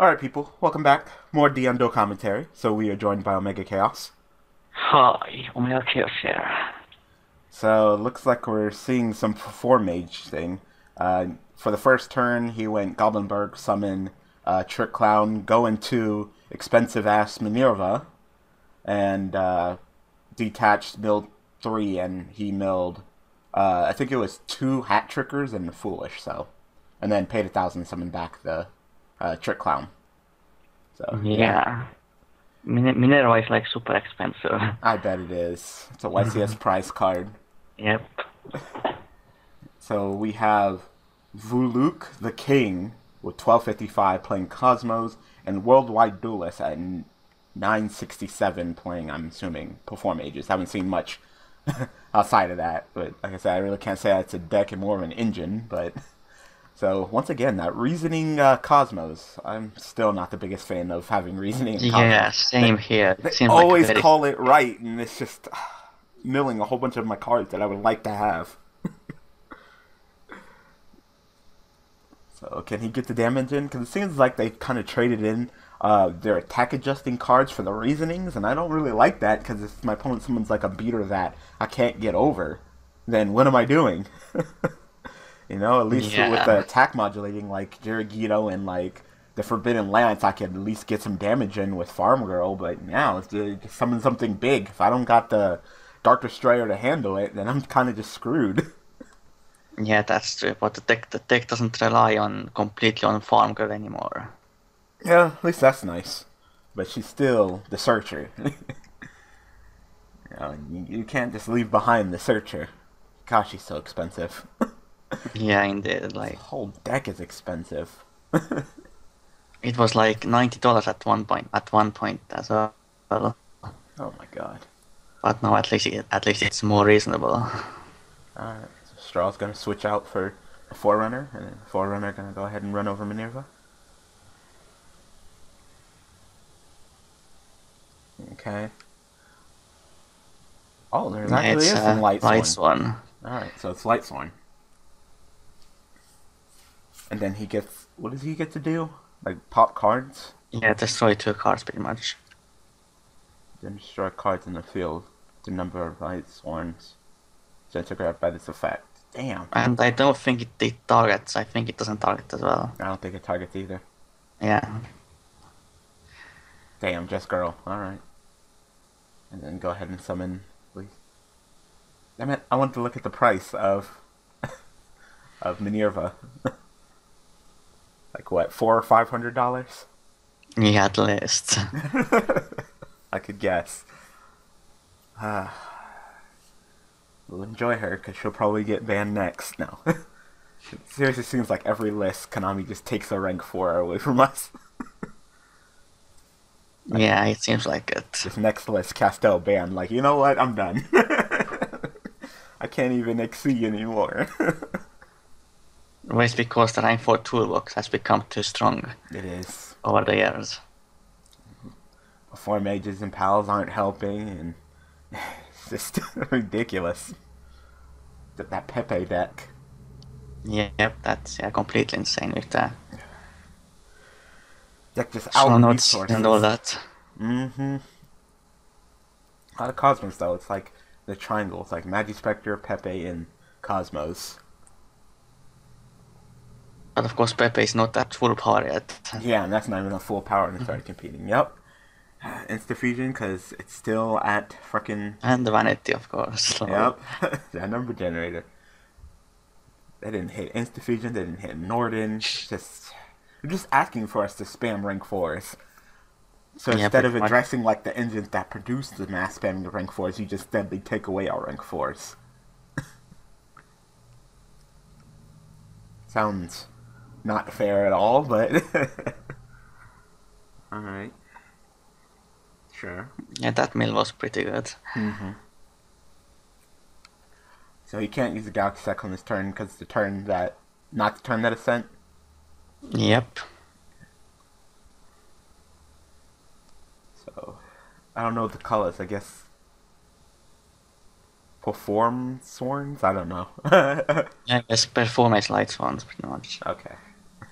Alright, people, welcome back. More Diando commentary. So we are joined by Omega Khaos. Hi, Omega Khaos here. So it looks like we're seeing some Performage thing. Uh, for the first turn, he went Goblinberg, summon uh, Trick Clown, go into expensive ass Minerva, and uh, detached milled three, and he milled, uh, I think it was two Hat Trickers and the Foolish, so. And then paid a thousand, summon back the uh, Trick Clown. So Yeah. Min- Minerva is like super expensive. I bet it is. It's a YCS prize card. Yep. So we have Vuluk the King with 1255 playing Kozmos and Worldwide Duelist at 967 playing, I'm assuming, Performages. I Haven't seen much outside of that, but like I said, I really can't say it's a deck and more of an engine, but. So once again, that reasoning uh, Kozmos. I'm still not the biggest fan of having reasoning. Kozmos. Yeah, same here. They Seems always like call it right, and it's just milling a whole bunch of my cards that I would like to have. so can he get the damage in? Because it seems like they kind of traded in uh, their attack adjusting cards for the reasonings, and I don't really like that because if my opponent summons like a beater that I can't get over, then what am I doing? you know, at least Yeah. with the attack modulating like Jirigito and like the Forbidden Lance, I can at least get some damage in with Farm Girl. But now, if they summon something big, if I don't got the Dark Destroyer to handle it, then I'm kind of just screwed. Yeah, that's true. But the deck, the deck doesn't rely on completely on farm girl anymore. Yeah, at least that's nice. But she's still the searcher. you, know, you, you can't just leave behind the searcher. Gosh, she's so expensive. Yeah, indeed. Like whole deck is expensive. it was like ninety dollars at one point. At one point as well. Oh my god. But now at least it, at least it's more reasonable. Alright, so Straw's gonna switch out for a Forerunner, and then Forerunner gonna go ahead and run over Minerva. Okay. Oh, there actually it's is some uh, light light Sworn. one. Alright, so it's Light Sworn. And then he gets. What does he get to do? Like pop cards? Yeah, destroy two cards pretty much. Then destroy cards in the field. The number of Light Sworns. Disintegrate by this effect. Damn. And I don't think it, it targets. I think it doesn't target as well. I don't think it targets either. Yeah. Damn, just girl. Alright. And then go ahead and summon, please. Damn it, I want to look at the price of of Minerva. like what, four or five hundred dollars? Yeah, at least. I could guess. Ah. we'll enjoy her because she'll probably get banned next. No. it seriously seems like every list Konami just takes a rank four away from us. yeah, it seems like it. this next list Castel banned. Like, you know what? I'm done. I can't even exceed anymore. It's because the rank 4 toolbox has become too strong it is. over the years. Performages and pals aren't helping, and it's just ridiculous. That, that Pepe deck. Yep, that's yeah, completely insane with that. Deck just out notes resources. and all that. Mm-hmm. A lot of Kozmos though. It's like the triangle. It's like Magi Spectre, Pepe, and Kozmos. But of course, Pepe is not at full power yet. Yeah, and that's not even a full power to start mm-hmm. competing. Yep. Insta fusion because it's still at frickin' And the vanity, of course. So, Yep, that number generator. They didn't hit Instafusion, they didn't hit Norden. Just, they're just asking for us to spam rank fours. So Yeah, instead of pretty much. addressing like the engines that produce the mass spamming of rank fours, you just deadly take away our rank fours. Sounds not fair at all, but all right. Sure. Yeah, that mill was pretty good. Mm-hmm. So he can't use the Galaxy Sec on this turn because the turn that, not the turn that is sent. Yep. So, I don't know what the colors. I guess perform sworns. I don't know. Yeah, it's performance Lightsworns pretty much. okay.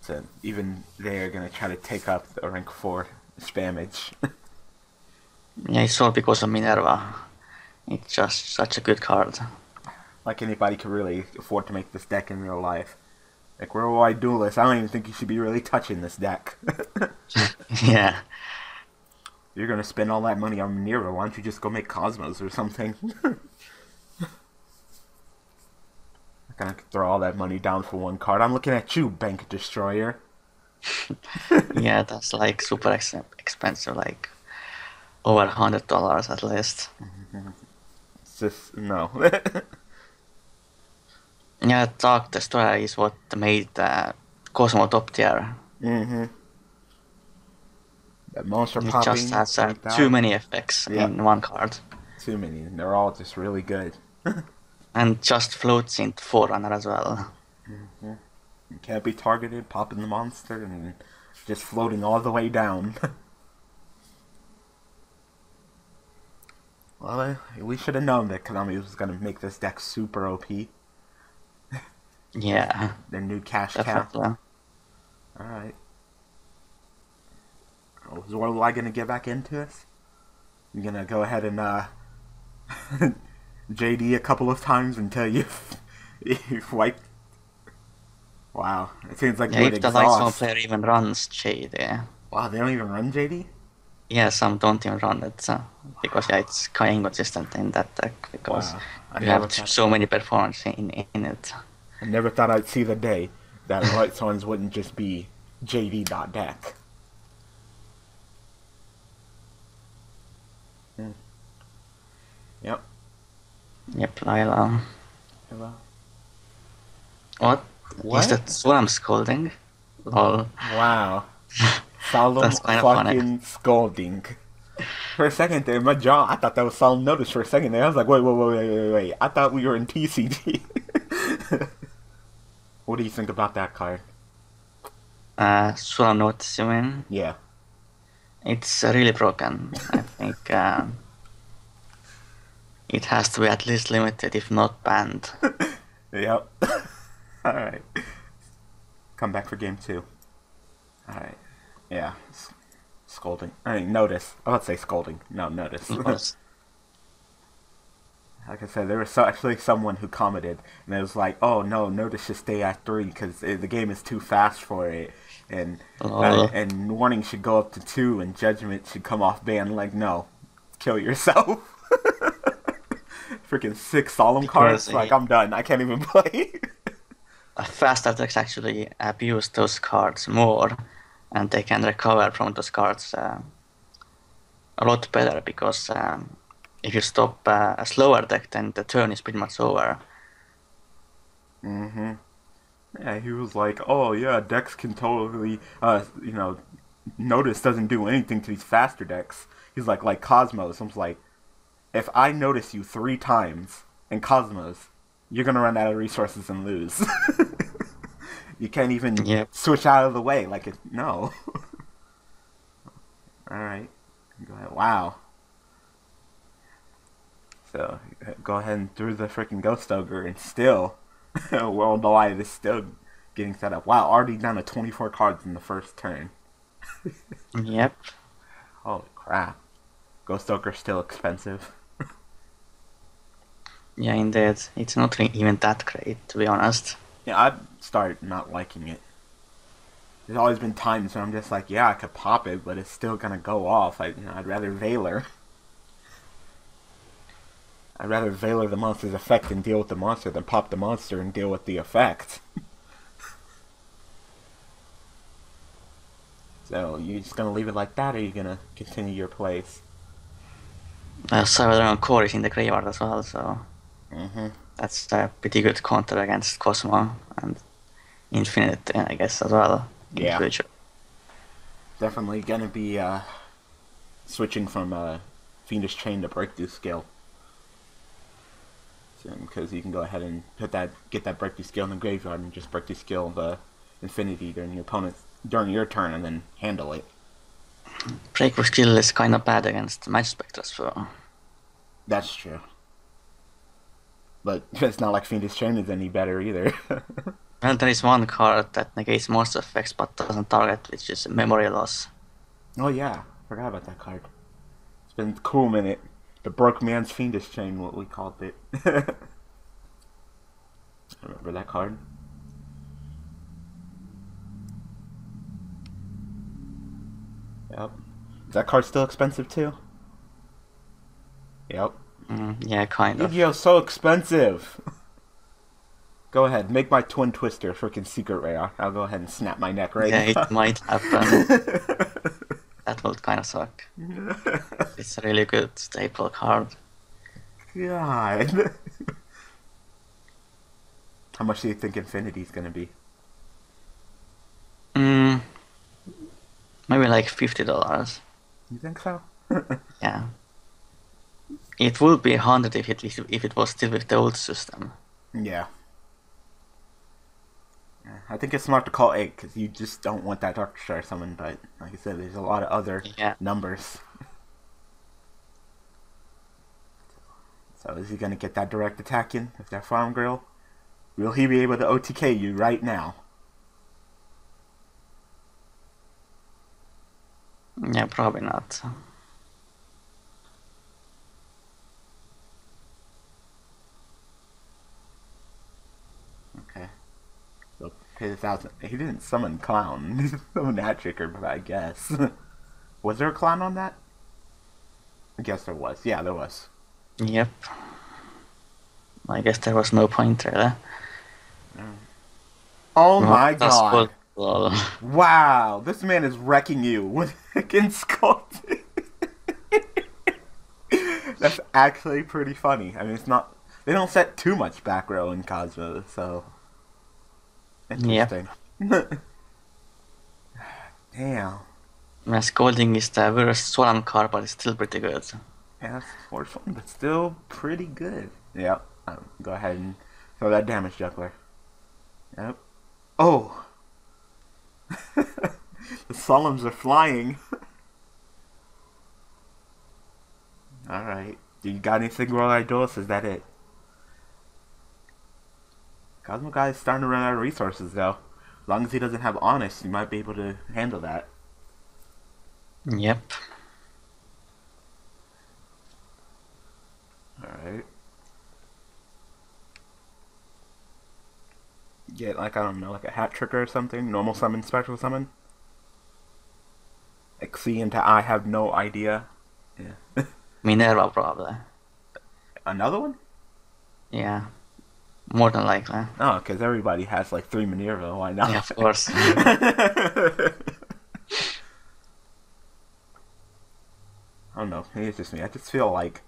So even they are gonna try to take up the rank four spammage. Yeah, it's all because of Minerva. It's just such a good card. like anybody could really afford to make this deck in real life. Like worldwide duelist, I don't even think you should be really touching this deck. yeah. You're gonna spend all that money on Minerva, why don't you just go make Kozmos or something? I'm gonna throw all that money down for one card. I'm looking at you, Dark Destroyer. yeah, that's like super ex- expensive, like over a hundred dollars at least. It's just no. Yeah, Dark Destroyer is what made uh, Kozmo top tier. mm-hmm. That monster It popping. just has uh, too many effects Yeah. in one card. Too many. and They're all just really good. And just floats into Forerunner as well. You can't be targeted, popping the monster, and just floating all the way down. well, uh, we should have known that Konami was going to make this deck super OP. Yeah, Their new cash cow. Alright. Oh, is Worldwide going to get back into us? You going to go ahead and, uh, JD a couple of times until you've, you've wiped? Wow. It seems like Yeah, if the Lightsworn exhaust. player even runs JD. Wow, they don't even run JD? Yeah, some don't even run it uh, because yeah, it's kind of inconsistent in that deck because Wow. I you have so many performance in in it. I never thought I'd see the day that Lightsworns wouldn't just be JD.deck. Hmm. Yep. Yep, Lyla. Hello. What? Is What? that what I'm scolding? Lol. Wow. Solemn That's kind of funny. fucking scolding. For a second there, my jaw, I thought that was solemn notice for a second there. I was like, wait, wait, wait, wait, wait, wait. I thought we were in TCG. what do you think about that card? Uh, Solemn Notice, you mean? Yeah. It's really broken. I think uh, it has to be at least limited, if not banned. Yep. Alright. Come back for game two. Alright. Yeah. S- scolding. I mean, notice. I would say scolding. No, notice. Because- like I said, there was so, actually someone who commented, and it was like, "Oh no, notice should stay at three because the game is too fast for it, and uh, and warning should go up to two, and judgment should come off ban." Like, no, kill yourself. Freaking six solemn cards. Because Like, I'm done. I can't even play. uh, fast attacks actually abuse those cards more, and they can recover from those cards uh, a lot better because um, if you stop uh, a slower deck, then the turn is pretty much over. Mm-hmm. Yeah, he was like, "Oh yeah, decks can totally, uh, you know, notice doesn't do anything to these faster decks." He's like, like Kozmos. I'm like, if I notice you three times in Kozmos, you're gonna run out of resources and lose. you can't even Yep. switch out of the way. Like, it, no. All right, go ahead. Wow. So go ahead and through the freaking Ghost Ogre and still Worldwide is still getting set up. Wow, already down to 24 cards in the first turn. Yep. Holy crap. Ghost Ogre's still expensive. Yeah, indeed. It's not even that great, to be honest. Yeah, I'd start not liking it. There's always been times when I'm just like, yeah, I could pop it, but it's still gonna go off. I, you know, I'd rather Veiler. I'd rather Veiler the monster's effect and deal with the monster than pop the monster and deal with the effect. so, you're just gonna leave it like that, or you gonna continue your plays? Uh, Cyber Dragon Core is in the graveyard as well, so Mm-hmm. that's a pretty good counter against Kozmo and Infinite, uh, I guess, as well in Yeah. future. Definitely gonna be uh, switching from uh, Fiendish Chain to Breakthrough Skill. Because you can go ahead and put that, get that Breakthrough Skill in the graveyard and just Breakthrough Skill the Infinity during your opponent's during your turn and then handle it. Breakthrough skill is kind of bad against Magic Spectre, so That's true. But it's not like Fiendish Chain is any better either. Well, there is one card that negates most effects but doesn't target, which is a memory loss. Oh yeah, forgot about that card. It's been a cool minute. The broke man's fiendish chain, what we called it. Remember that card? Yep. Is that card still expensive too? Yep. Mm, yeah, kind of. Yu-Gi-Oh! so expensive! go ahead, make my twin twister freaking secret rare. I'll go ahead and snap my neck right Yeah, now. it might happen. that would kind of suck. It's a really good staple card. God. How much do you think Infinity's gonna be? Mm, maybe like fifty dollars. You think so? Yeah. It would be hundred if it if it was still with the old system. yeah. I think it's smart to call eight because you just don't want that Dark Star summon. But like I said, there's a lot of other Yeah. numbers. So is he gonna get that direct attack in with that farm girl? Will he be able to OTK you right now? Yeah, probably not. Okay. So pay the thousand. He didn't summon clown. He summoned that tricker, but I guess. was there a clown on that? I guess there was. Yeah, there was. Yep. I guess there was no point really. Mm. Oh Well, my god! what- well, uh, Wow, this man is wrecking you with against scolding. That's actually pretty funny. I mean, it's not. They don't set too much back row in Kozmo, so. Interesting. Damn. yeah, Scolding is the worst Solemn card, but it's still pretty good. Yeah, that's forceful, but still pretty good. Yep. Um, go ahead and throw that damage juggler. Yep. Oh! the solemns are flying. Alright. Do you got anything, World Idolus? Is that it? Kozmo Guy is starting to run out of resources, though. As long as he doesn't have Honest, you might be able to handle that. Yep. Alright. Get like I don't know, like a hat trick or something, normal summon, special summon. Like see into I have no idea. Yeah. Minerva probably. Another one? Yeah. More than likely. Oh, because everybody has like three Minerva. Why not? Yeah, of course. I don't know. Maybe it's just me. I just feel like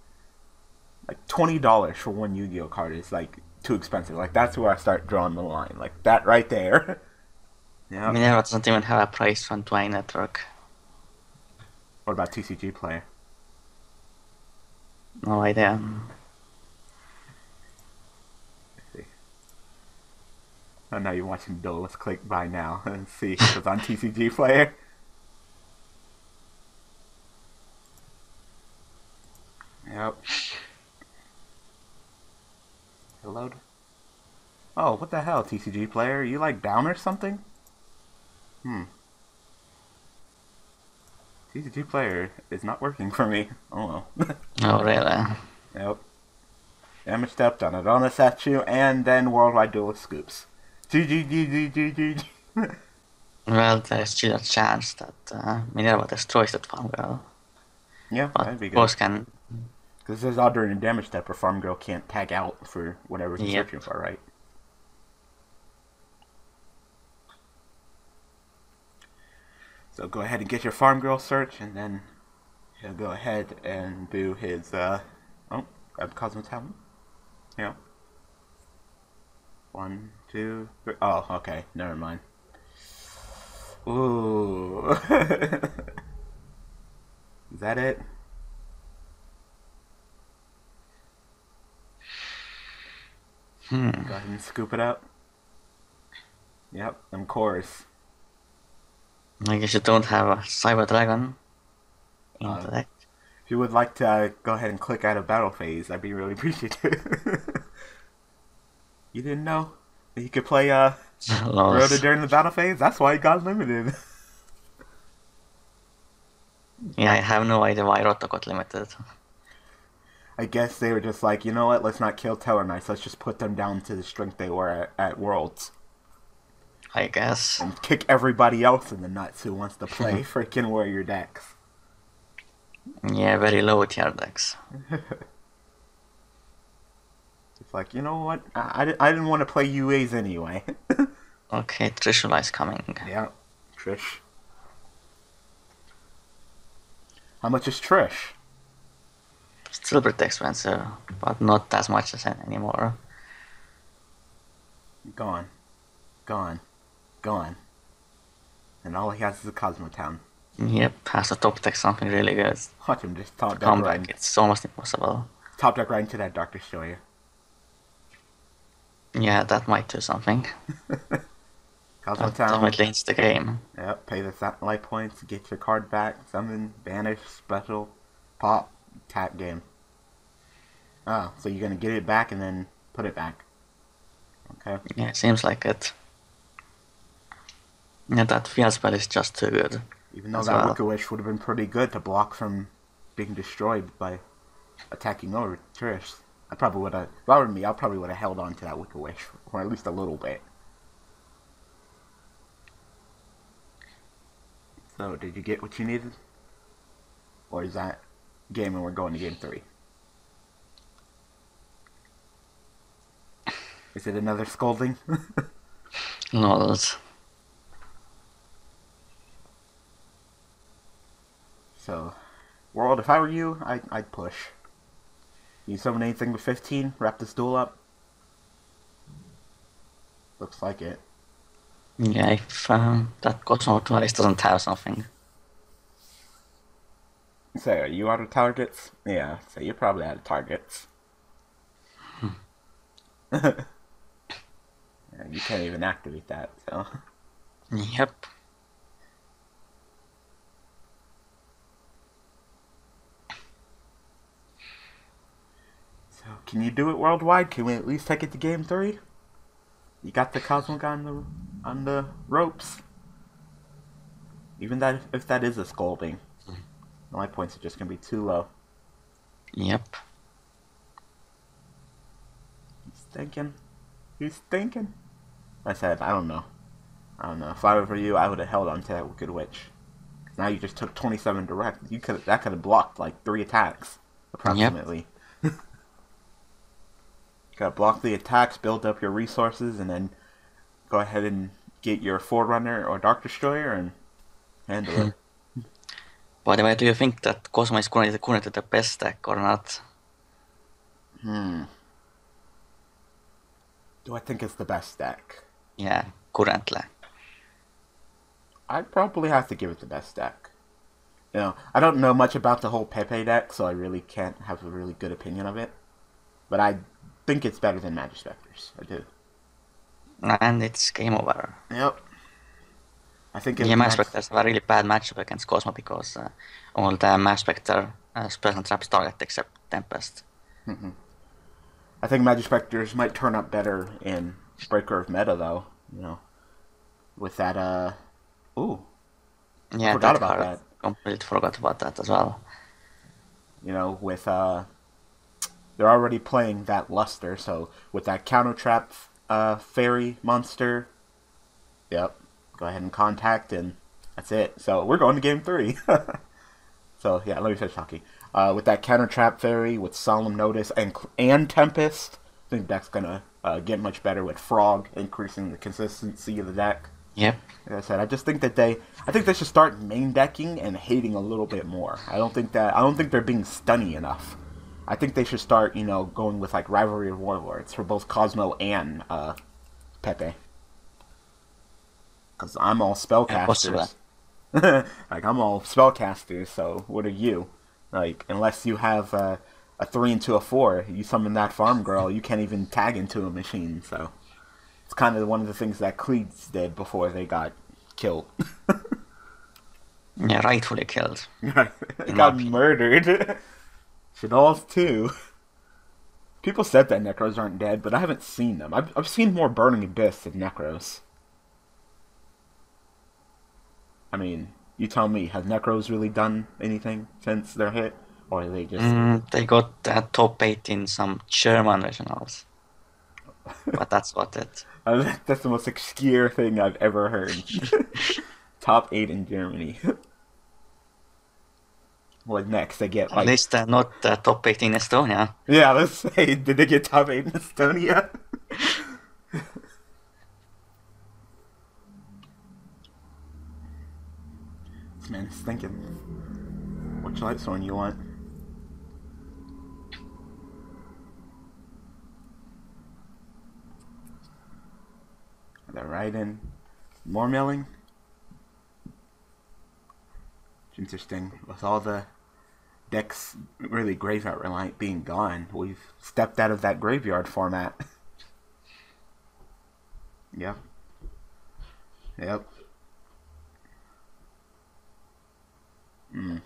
like twenty dollars for one Yu-Gi-Oh card is like too expensive. Like that's where I start drawing the line. Like that right there. yeah. Minerva doesn't even have a price on Twine Network. What about TCG player? No idea. Oh, know you're watching Bill. Let's click buy now and see if it's on TCG player. Yep. Reload. Oh, what the hell, TCG player? You like down or something? Hmm. TCG player is not working for me. Oh well. Oh, really? Yep. Damage stepped on Adonis statue and then worldwide duelist scoops. Well, there's still a chance that uh, Minerva destroys that farm girl. Yeah, But that'd be good. both can. Because there's during damage step a farm girl can't tag out for whatever he's Yep. searching for, right? So go ahead and get your farm girl search and then he'll go ahead and do his uh oh, grab Kozmo Talent. Yeah. One, two, three. Oh, okay, never mind. Ooh. Is that it? Hmm. Go ahead and scoop it up. Yep, them cores. I guess you don't have a Cyber Dragon in Uh. If you would like to uh, go ahead and click out of battle phase, I'd be really appreciative. you didn't know you could play uh. Wrote during the battle phase. That's why he got limited. Yeah, I have no idea why Roto got limited. I guess they were just like, you know what? Let's not kill Tellarknights. Let's just put them down to the strength they were at, at Worlds I guess. and kick everybody else in the nuts who wants to play freaking warrior decks. Yeah, very low tier decks. It's like, you know what? I, I, I didn't want to play UAs anyway. Okay, Trishula is coming. yeah, Trish. How much is Trish? Still pretty expensive, but not as much as anymore. Gone. Gone. Gone. And all he has is a Kozmotown. Yep, has to top deck something really good. Watch him just top deck Come right, back, it's almost impossible. top deck right into that Dark Destroyer. Yeah, that might do something. That Kozmotown. definitely ends the game. Yep, pay the satellite points, get your card back, summon, banish, special, pop, tap game. Oh, so you're gonna get it back and then put it back. Okay. Yeah, it seems like it. Yeah, that field spell is just too good. Even though that well. Wish would have been pretty good to block from being destroyed by attacking over Trish. I probably would have, if I were me, I probably would have held on to that Wicked Witch for at least a little bit. So, did you get what you needed? Or is that game and we're going to game three? Is it another scolding? Lols. So, World, if I were you, I, I'd push. You summon anything with 15, wrap this duel up. Looks like it. Yeah, if um, that Kozmo Twice doesn't have something. So, are you out of targets? Yeah, so you're probably out of targets. yeah, you can't even activate that, so. Yep. So, can you do it worldwide? Can we at least take it to game three? You got the Cosmic on the on the ropes. Even that, if that is a scolding, my points are just gonna be too low. Yep. He's thinking. He's thinking. I said, I don't know. I don't know. If I were you, I would have held on to that Wicked Witch. Now you just took 27 direct. You could that could have blocked like three attacks, approximately. Gotta block the attacks, build up your resources, and then go ahead and get your Forerunner or Dark Destroyer and handle it. By the way, do you think that Kozmo is currently, currently the best deck or not? hmm. Do I think it's the best deck? Yeah, currently. I'd probably have to give it the best deck. You know, I don't know much about the whole Pepe deck, so I really can't have a really good opinion of it. But I think it's better than Magic Specters. I do. And it's game over. Yep. I think Yeah, Mag- Specters have a really bad matchup against Kozmo because uh, all the Match Spectre uh, spells and traps target except Tempest. Mhm. I think Magic Specters might turn up better in Breaker of Meta, though. You know, with that. uh... Ooh, Yeah, I Forgot that about that. Completely forgot about that as well. you know, with uh, they're already playing that luster. So with that counter trap uh, fairy monster, yep, go ahead and contact, and that's it. So we're going to game three. so yeah, let me finish talking. Uh, with that counter trap fairy, with solemn notice and and tempest, I think that's gonna uh, get much better with frog, increasing the consistency of the deck. Yep. Like I said, I just think that they, I think they should start main decking and hating a little bit more. I don't think that, I don't think they're being stunny enough. I think they should start, you know, going with like rivalry of warlords for both Kozmo and uh, Pepe. Because I'm all spellcasters. like I'm all spellcasters. So what are you? Like unless you have uh, a three into a four, you summon that farm girl, you can't even tag into a machine. So it's kind of one of the things that Cleats did before they got killed. Yeah, rightfully killed. they got murdered. Shaddoll's too. People said that Nekroz aren't dead, but I haven't seen them. I've, I've seen more Burning Abyss than Nekroz. I mean, you tell me, has Nekroz really done anything since their hit? Or they just. Mm, they got that top 8 in some German regionals. but that's about it. Uh, that's the most obscure thing I've ever heard. top 8 in Germany. what next? They get At like. least uh, not uh, top 8 in Estonia. Yeah, let's say, did they get top 8 in Estonia? this man is thinking. Which Lightsworn you want? They're right in. More milling? It's interesting. With all the decks really graveyard reliant being gone, we've stepped out of that graveyard format. yep. Yep. Mm.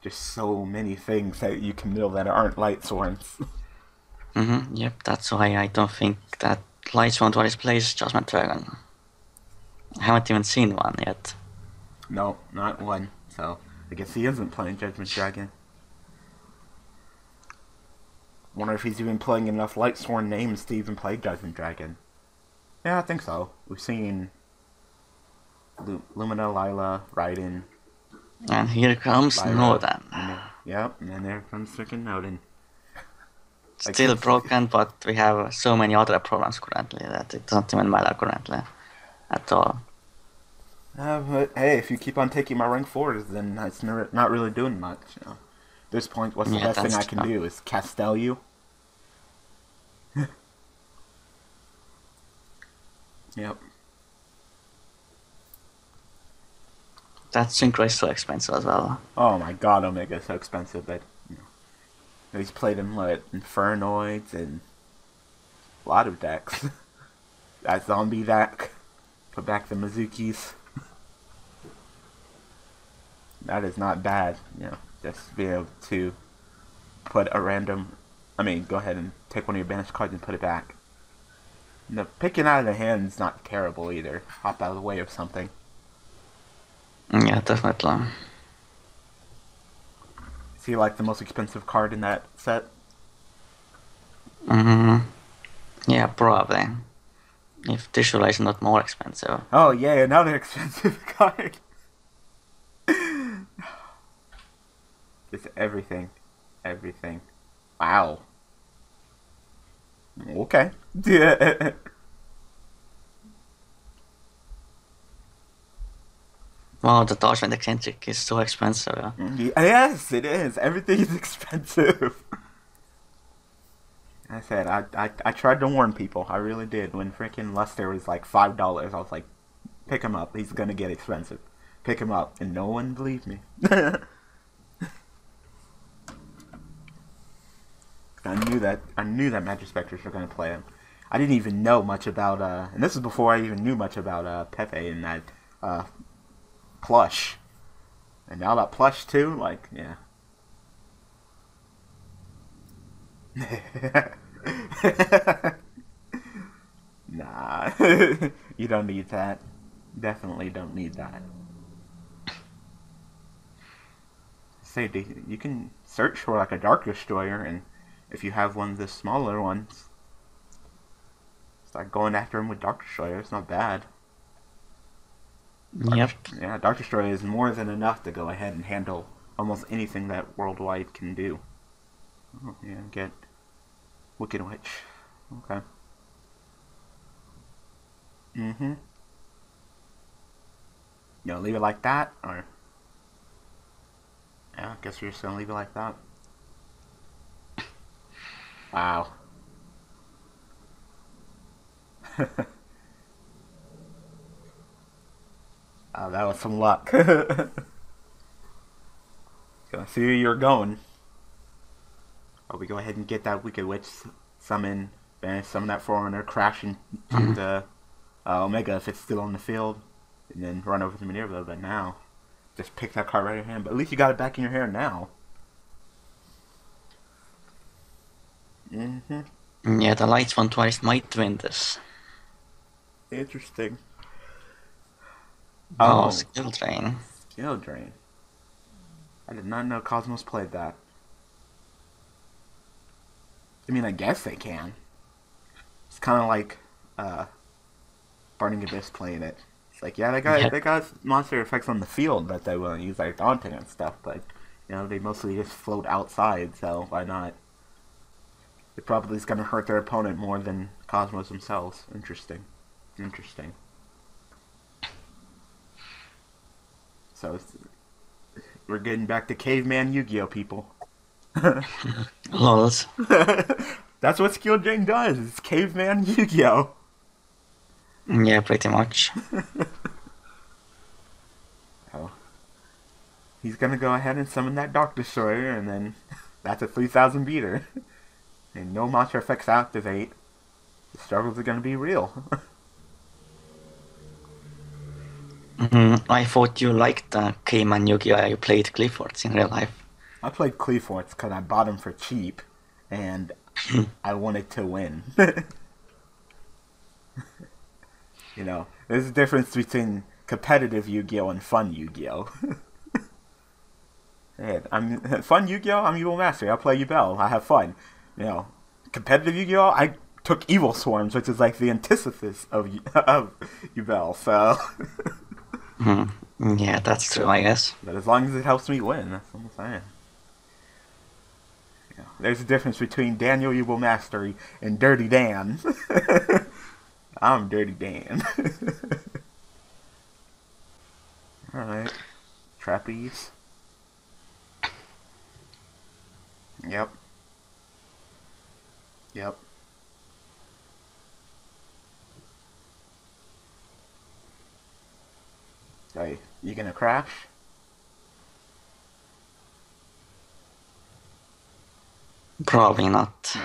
Just so many things that you can mill that aren't Lightsworns. hmm Yep, that's why I don't think that light Lightsworn Dwarves plays Judgment Dragon. I haven't even seen one yet. no, not one. So I guess he isn't playing Judgment Dragon. Wonder if he's even playing enough light sworn names to even play Judgment Dragon. Yeah, I think so. We've seen Lu- Lumina, Lyla, Raiden. And here comes Lyra, Northern. and then- Yep, and there comes freaking. I Still broken, but we have so many other problems currently that it doesn't even matter currently at all. Uh, but hey, if you keep on taking my rank fours, then it's not really doing much. You know. At this point, what's the Yeah, best thing I can true. do is Castel you. yep. That synchro is so expensive as well. Oh my god, Omega is so expensive, but you know, he's played in what Infernoids and a lot of decks. that zombie deck, put back the Mizukis. That is not bad, you know. Just be able to put a random. I mean, go ahead and take one of your banished cards and put it back. The picking out of the hand is not terrible either. Hop out of the way of something. Yeah, definitely. Is he like the most expensive card in that set? hmm Yeah, probably. If Trishula is not more expensive. Oh yeah, another expensive card. Just everything, everything. Wow. Okay. Yeah. Wow, the Dodgement Eccentric is so expensive. Mm, yes, it is. Everything is expensive. I said I, I I tried to warn people. I really did. When freaking Luster was like five dollars, I was like, pick him up. He's gonna get expensive. Pick him up, and no one believed me. I knew that I knew that Magic Spectres were gonna play him. I didn't even know much about uh, and this is before I even knew much about uh Pepe and that uh plush. And now that plush too, like yeah. nah, you don't need that. Definitely don't need that. Say, you can search for like a Dark Destroyer, and if you have one of the smaller ones, start going after him with Dark Destroyer. It's not bad. Yep. Yeah, Dark Destroyer is more than enough to go ahead and handle almost anything that Worldwide can do. Oh, yeah, get Wicked Witch. Okay. Mm-hmm. You gonna leave it like that, or? Yeah, I guess you're just gonna leave it like that. Wow. Oh, that was some luck. Gonna see where you're going. Oh, we go ahead and get that Wicked Witch summon, banish summon that Forerunner, crash into the uh, Omega if it's still on the field, and then run over to Minerva. But now, just pick that card right in your hand. But at least you got it back in your hand now. Mm-hmm. Yeah, the Lightsworn twice might win this. Interesting. Oh, Oh. skill drain. Skill Drain. I did not know Kozmos played that. I mean, I guess they can. It's kind of like uh, Burning Abyss playing it. It's like, yeah, they got Yeah. they got monster effects on the field that they want to use like daunting and stuff, but you know they mostly just float outside, so why not? It probably is going to hurt their opponent more than Kozmos themselves. Interesting, interesting. So we're getting back to caveman Yu-Gi-Oh people. Lols. That's what Skill Drain does. It's caveman Yu-Gi-Oh. Yeah, pretty much. Oh. He's gonna go ahead and summon that Dark Destroyer, and then that's a 3000 beater. And no monster effects activate. The struggles are gonna be real. hmm I thought you liked uh, Cayman Yu-Gi-Oh! You played Qliphorts in real life. I played Qliphorts because I bought them for cheap, and I wanted to win. you know, there's a difference between competitive Yu-Gi-Oh and fun Yu-Gi-Oh. yeah, I'm fun Yu-Gi-Oh. I'm Yubel Master. I play Yubel. I have fun. You know, competitive Yu-Gi-Oh. I took Evil Swarms, which is like the antithesis of of Yubel. So, Hmm. Yeah, that's true, I guess. but as long as it helps me win, that's what I'm saying. Yeah, there's a difference between Daniel Yubel Mastery and Dirty Dan. I'm Dirty Dan. Alright. Trapeze. Yep. Yep. Hey, you gonna crash? Probably not.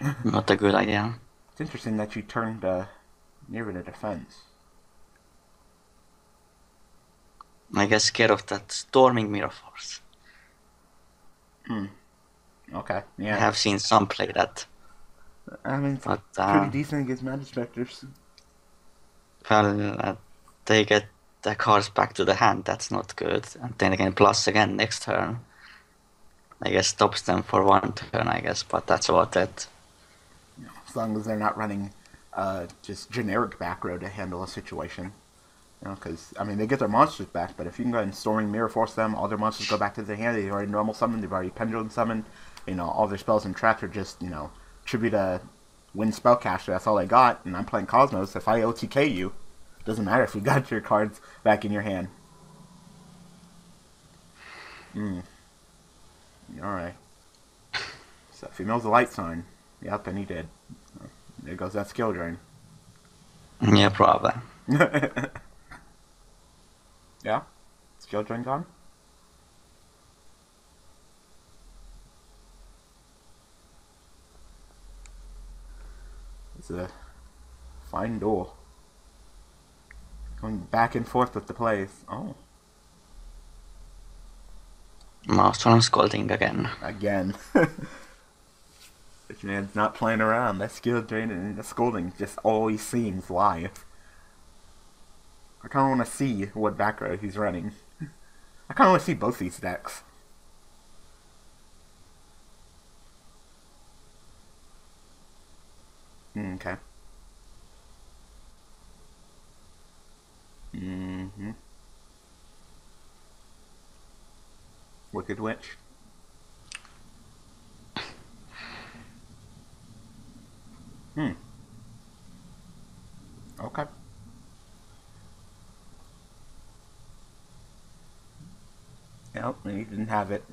Not a good idea. It's interesting that you turned uh, nearer to defense. I guess scared of that storming mirror force. Hmm. Okay. Yeah. I have seen some play that, I mean, it's but pretty uh, decent against magic specters. well, uh, they get the cards back to the hand. That's not good. And then again, plus again next turn. I guess stops them for one turn. I guess, but that's about it. As long as they're not running uh, just generic back row to handle a situation. You know, because, I mean, they get their monsters back, but if you can go ahead and Storming Mirror Force them, all their monsters go back to their hand, they've already normal summoned, they've already Pendulum summoned, you know, all their spells and traps are just, you know, tribute a Win Spellcaster, that's all I got, and I'm playing Kozmos, if I OTK you, doesn't matter if you got your cards back in your hand. Hmm. Alright. So, female's a light sign. Yep, and he did. There goes that skill drain. Yeah, probably. yeah? Skill drain gone? It's a fine duel. Going back and forth with the plays. Oh, Maelstrom scolding again. again. this man's not playing around. That skill drain and the scolding just always seems live. I kind of want to see what back row he's running. I kind of want to see both these decks. Okay. Mm-hmm. Wicked Witch. Hmm. Okay. Yep, he didn't have it.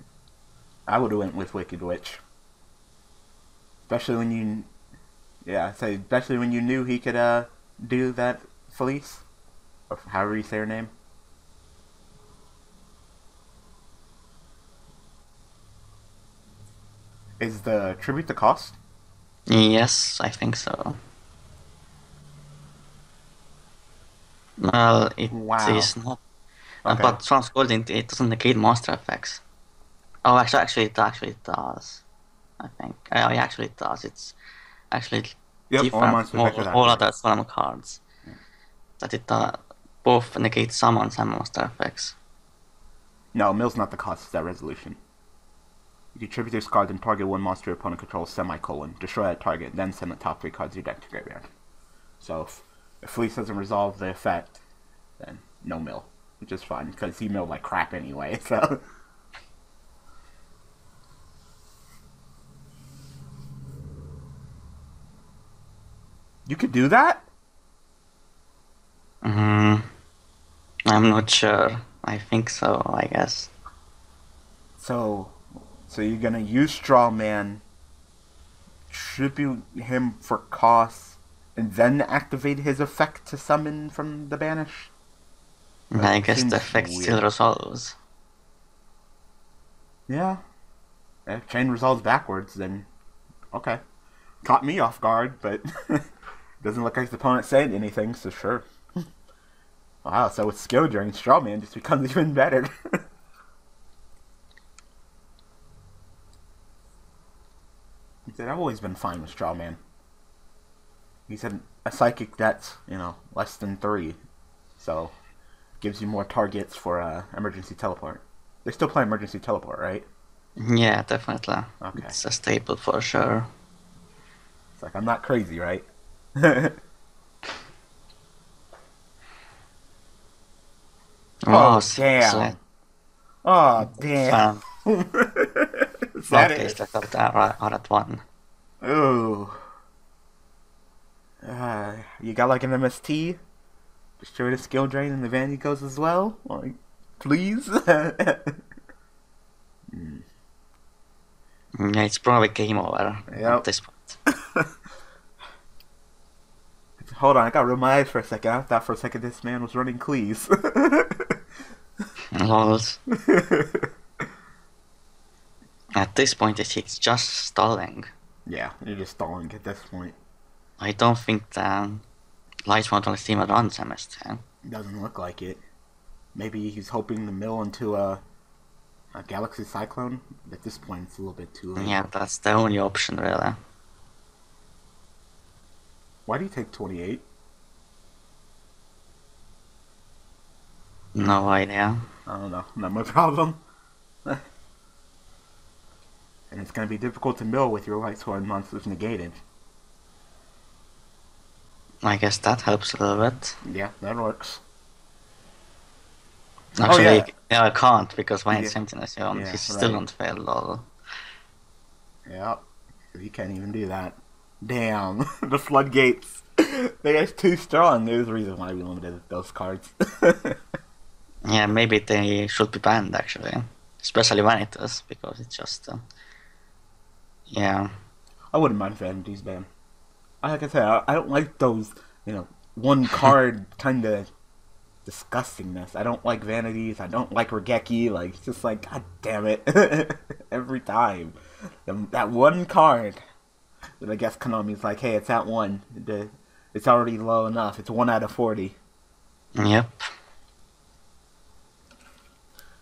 I would have went with Wicked Witch. Especially when you, yeah, say especially when you knew he could uh do that Felice, or however you say her name. Is the tribute the cost? Yes, I think so. Well, it is Wow. not. Uh, Okay. but Scolding, it doesn't negate monster effects. Oh, actually, actually, it actually does. I think. Oh, yeah, actually, it does. It's actually Yep, all different all, are all other Swarm cards. That it uh, both negate summons and monster effects. No, mill's not the cost of that resolution. You contribute this card and target one monster your opponent controls semicolon. Destroy that target, then send the top three cards of your deck to graveyard. So if, if Fleece doesn't resolve the effect, then no mill. Which is fine, because he milled like crap anyway, so You could do that? Mm, I'm not sure. I think so, I guess. So, so you're gonna use Strawman, tribute him for cost, and then activate his effect to summon from the banish. And I guess the effect weird. still resolves. Yeah. If chain resolves backwards, then okay. Caught me off guard, but doesn't look like his opponent saying anything, so sure. wow, so with skill drain Strawman just becomes even better. he said, I've always been fine with Strawman. He said a psychic that's, you know, less than three. So gives you more targets for uh, emergency teleport. They still play emergency teleport, right? Yeah, definitely. Okay. It's a staple for sure. It's like I'm not crazy, right? Oh so- damn! Oh damn! Fan. Is that it? so that are one. Ooh. Uh, you got like an MST? Destroy the skill drain and the vanity goes as well? Like, please? Yeah, it's probably game over Yep. at this point. Hold on, I gotta rub my eyes for a second. I thought for a second this man was running Cleese. Lols. At this point, it's, it's just stalling. yeah, you're just stalling at this point. I don't think the Light Mountain team runs MST. Doesn't look like it. Maybe he's hoping to mill into a, a Galaxy Cyclone. At this point, it's a little bit too late. Yeah, that's the only option, really. Why do you take 28? No idea. I don't know. Not my problem. and it's going to be difficult to mill with your Lightsworn monsters negated. I guess that helps a little bit. Yeah, that works. Actually, Oh, yeah. yeah. I can't because it's Yeah. emptiness, you, Yeah, you still right. don't fail lol. Yep. You can't even do that. Damn. the floodgates. they are too strong. There's a reason why we limited those cards. Yeah, maybe they should be banned actually, especially Vanity's because it's just. Uh, yeah, I wouldn't mind Vanity's ban. I Like I said, I, I don't like those, you know, one card kind of disgustingness. I don't like Vanities. I don't like Regeki. Like, it's just like, god damn it. Every time. The- that one card. But I guess Konami's like, hey, it's at one. The, it's already low enough. It's one out of 40. yep.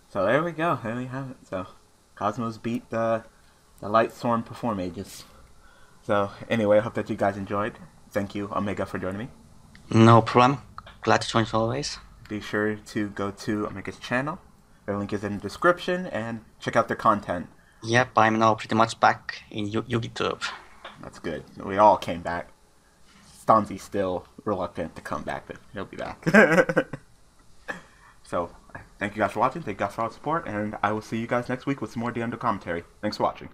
So there we go. There we have it. So Kozmos beat the the Lightsworn Performages. So anyway, I hope that you guys enjoyed. Thank you, Omega, for joining me. No problem. Glad to join as always. Be sure to go to Omega's channel. Their link is in the description and check out their content. Yep, I'm now pretty much back in YouTube. That's good. We all came back. Stanzi's still reluctant to come back, but he'll be back. so, thank you guys for watching. Thank you guys for all the support, and I will see you guys next week with some more D Under commentary. Thanks for watching.